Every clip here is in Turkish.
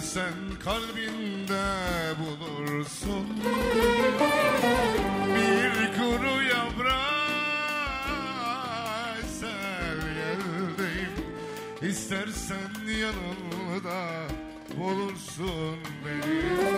sen kalbinde bulursun. Bir kuru yaprağı sel geldeyim İstersen yanımda bulursun beni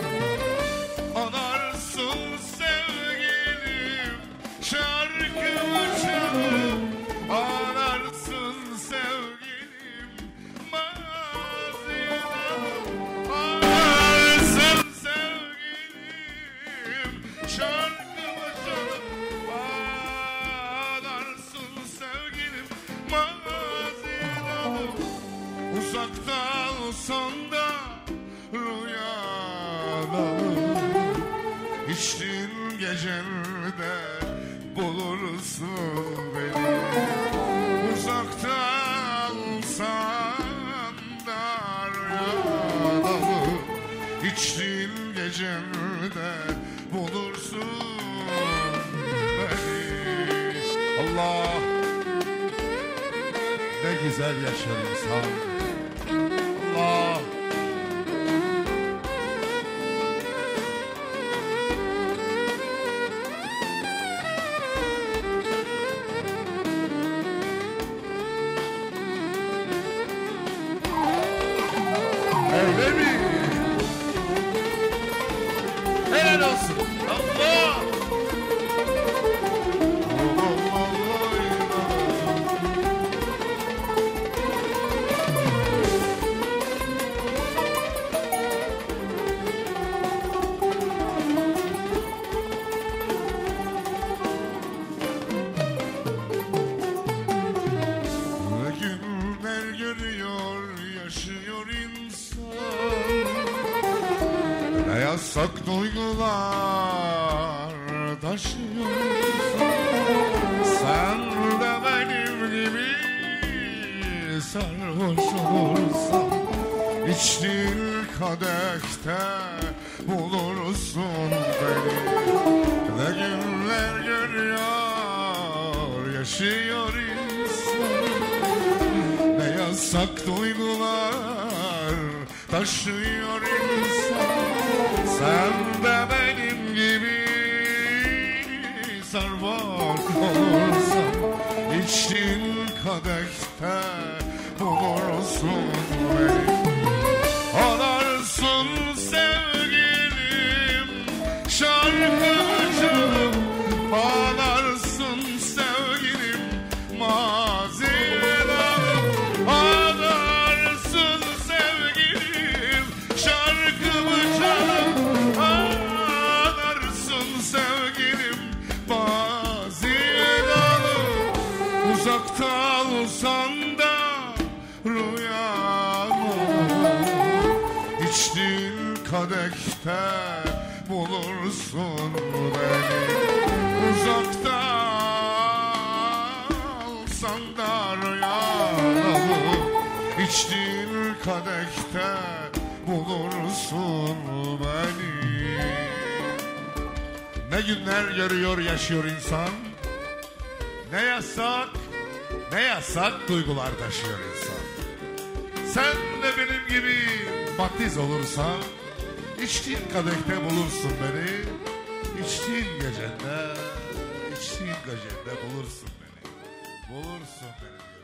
İçtiğin gecende bulursun beni. Uzakta olsan da rüyada İçtiğin gecende bulursun beni. Allah! Ne güzel yaşar insan Regálanos. Yasak duygular taşıyor Sen de benim gibi sarhoş olursan İçtiğin kadehte bulursun beni. Ne günler görüyor, yaşıyor insan. Ne yasak duygular taşıyor bulursun beni Anarsın sevgilim şarkımı çalıp Ağlarsın İçtiğin kadehte bulursun beni. Uzakta olsan da rüyama İçtiğin kadehte bulursun beni. Ne günler görüyor yaşıyor insan. Ne yasak ne yasak duygular taşıyor insan. Sen de benim gibi batiz olursan İçtiğin kadehte bulursun beni. İçtiğin gecende İçtiğin gecende bulursun beni. Bulursun beni diyoruz